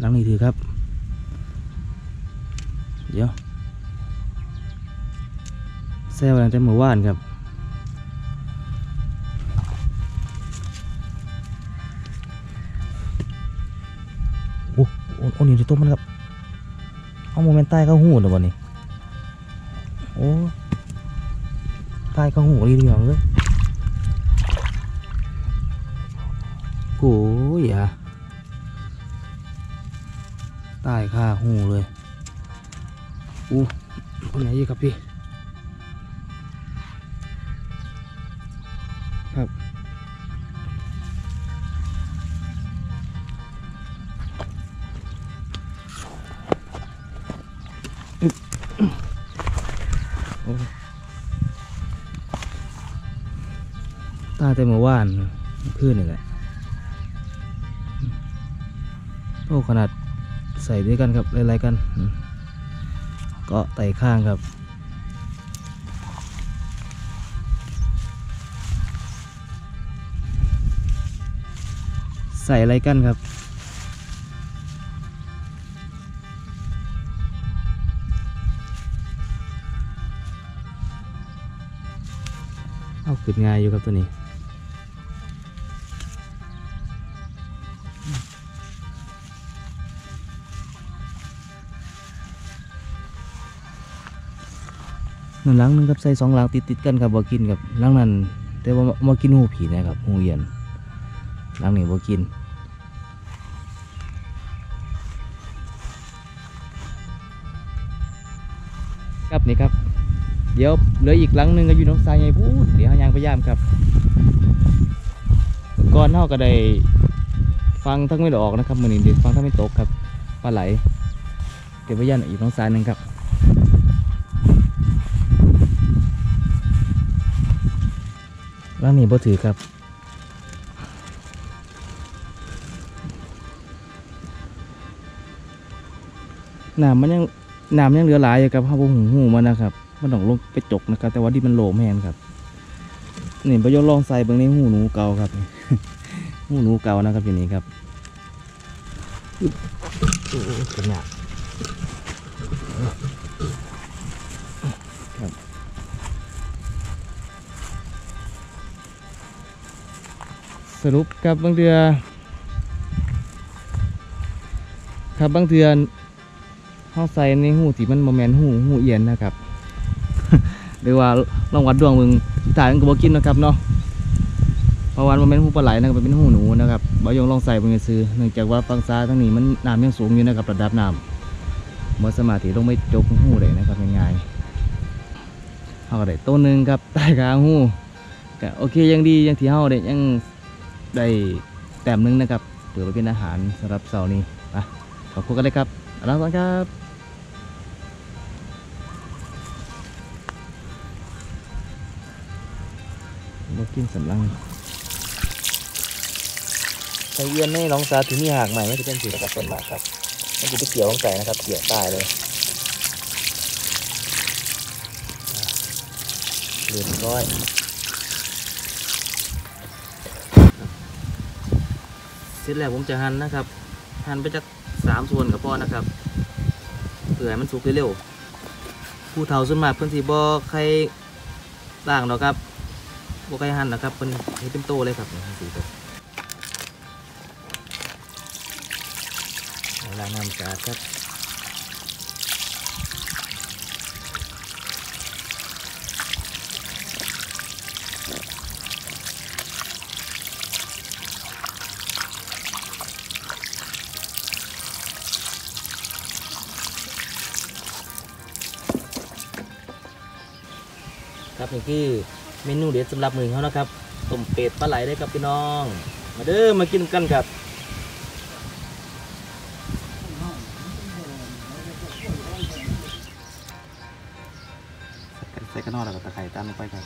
หลังนี้ถือครับ เดี๋ยวแซ่บตั้งแต่เมื่อวานครับโอ้โอ้โอ้นี่ในต้มมันครับเอาโมเมนต์ใต้เข้าหูเดี๋ยววันนี้โอ้ใต้เข้าหูดีเดียวเลยโอ้ยอะ ใต้ข้าหูเลยอู้คนไหนยี่ครับพี่ ครับ ตาแต่เมื่อวานพื่อนนี่แหละโอ้ขนาด ใส่ด้วยกันครับไล่ๆกัน ก็ไต่ข้างครับใส่อะไรกันครับ เอาขึ้นง่ายอยู่ครับตัวนี้ หนึ่งหลังหนึงครับใส่สองหลังติดติดกันครับบ่กินครับหลังนั้นแต่ว่ามากินหูผีนะครับหูเย็นหลังนี้บ่กินครับนี่ครับเดี๋ยวเหลืออีกหลังหนึ่งก็อยู่น้องทรายไงพูดเดี๋ยวหายางพยายามครับก่อนเท่าก็ได้ฟังทั้งไม่ออกนะครับมือนี้เด็กฟังทั้งไม่ตกครับปลาไหลเก็บไว้ย่านอีกน้องทรายหนึ่งครับ หลังนี้บ่ถือครับน้ำมันยังน้ำยังเหลือหลายอยู่ครับข้าวหูหูมันนะครับมันต้องลงไปจกนะครับ แต่ว่าที่มันโหลมแห้งครับนี่ประโยชน์ลองใส่เบางในหูหนูเก่าครับหูหนูเก่านะครับอย่างนี้ครับโอ้ขนาด สรุปครับบางเดือครับบางเดือนเขาใส่ในหูที่มันโมแมนหูหูเอียนนะครับหรือว่าลองวัดดวงมึงถ่ายมันก็บอกินนะครับเนาะเพราะว่ามันเป็นหูปลาไหลนะครับเป็นหูหนูนะครับบอยงลองใส่เบิ่งซื้อเนื่องจากว่าฝั่งซาทั้งนี้มันน้ำยังสูงอยู่นะครับระดับน้ำเมื่อสมาธิลงไม่จกหูเลยนะครับง่ายๆเขาได้ต้นหนึ่งครับใต้กลางหูก็โอเคยังดียังที่เฮาได้ยัง ได้แต้มนึงนะครับเผื่อไปเป็นอาหารสำหรับเสาร์นี้ไปขอบคุณกันเลยครับอลาสวัสดีครับบ่กินสำลังไส่เยียนในหน้องสาที่มีหากใหม่ไม่จะเป็นสีกับต้นมากครับไมันจะไปเกี่ยวลงใส่นะครับ เกี่ยวตายเลยเรียบร้อย ร็จแล้วผมจะหั่นนะครับ หั่นไปจากสามส่วนกับพ่อนะครับเผื่อให้มันสุกเร็วๆผู้เฒ่าส่วนมากเพิ่นสิบ่ใครต่างหรอกครับบวกไก่หั่นนะครับเป็นเฮ็ดเป็นโตเลยครับนี่สีครับเอาล้างน้ำสะอาดครับ ครับนี่คือเมนูเด็ดสำหรับมือเขานะครับต้มเป็ดปลาไหลได้ครับพี่น้อง มาเด้อมากินกันครับใส่กระนอแล้วก็ตะไคร้ตามลงไปครับ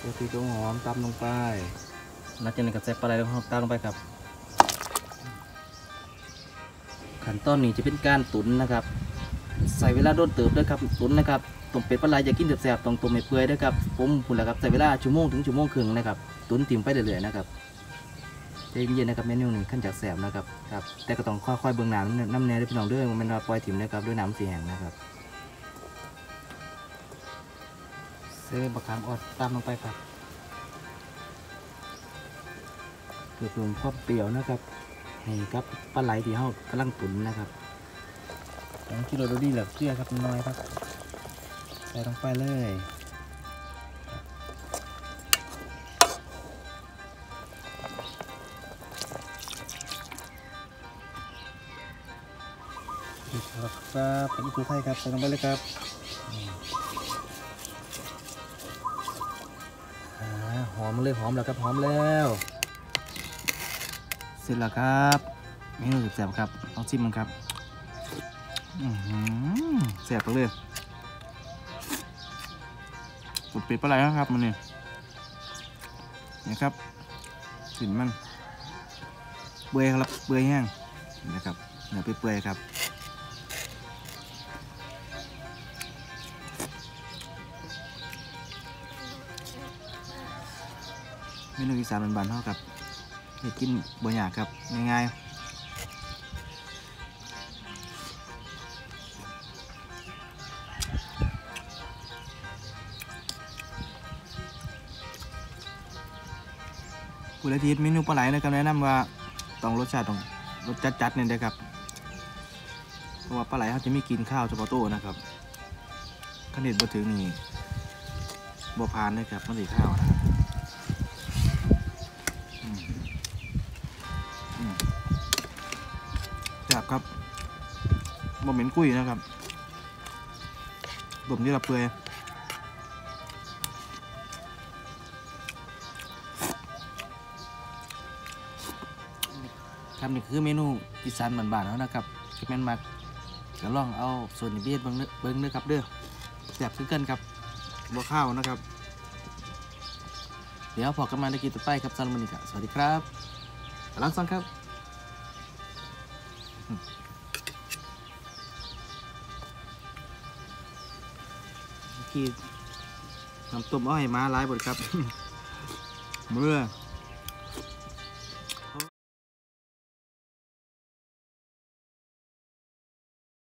ตัวที่ตัวหอมตามลงไปนัดจากนั้นก็ใส่ปลาไหลแล้วก็ตามลงไปครับขั้นตอนนี้จะเป็นการตุ๋นนะครับ ใส่เวลาโดนเติบด้วยครับตุนนะครับต้มเป็ดปลาไหลอย่ากินแสบๆต้องต้มให้เปื่อยด้วยครับผมพูดแล้วครับใส่เวลาชั่วโมงถึงชั่วโมงครึ่งนะครับตุนติ่มไปเรื่อยๆนะครับใจเย็นๆนะครับเมนูนี้ขั้นจากแสบนะครับครับแต่ก็ต้องค่อยๆเบิ่งน้ำน้ำแน่ด้วยพี่น้องด้วยมันว่าปล่อยถิ่มนะครับด้วยน้ำสีแห้งนะครับเซบักขามออดตามลงไปครับเพื่อเพิ่มความเปรี้ยวนะครับให้กับปลาไหลที่เฮากำลังตุ๋นนะครับ สองกิโลโดดี้เหลือเกลือครับน้อยครับใส่ลงไปเลยนี่ครับครับเป็นตัวไทยครับใส่ลงไปเลยครับหอมเลยหอมแล้วครับหอมแล้ว เสร็จแล้วครับเมนูแซ่บครับเอาจิ้มมันครับ แซ่บไปเลยสุดป็ดปลาไหลนะครับมันเนี่ยนี่ครับกลิ่นมันเปื่อยครับเปื่อยแห้งนะครับเนื้อเปื่อยครับเมนูอีสานบานๆเท่ากับเฮ็ดกินบ่ยากครับง่ายๆ ผู้ใดที่เมนูปลาไหลนะครับแนะนำว่าต้องรสชาติต้องรสจัดๆเนี่ยเด้อครับเพราะว่าปลาไหลเขาจะไมีกินข้าวเฉพาะโต๊ะนะครับขนาดบ่ถึงนี่บ่ผ่านเลยครับมันสิข้าวนะครับจับครับบ่เหม็นกุ้ยนะครับบ่มที่ระเปื่อย ครับนี่คือเมนูอีสานบ้านๆแล้วนะครับจะแม่นมากก็ลองเอาส่วนเบียดเบิ้งเด้อเบิ้งเด้อครับเด้อแซ่บคือกันครับบ่ข้าวนะครับ เดี๋ยวพอกันมาในกีต่อไปครับซันมันนี่ครับสวัสดีครับลังซอนครับที่น้ำต้มอ้อยมาหลายบทครับ เมื่อ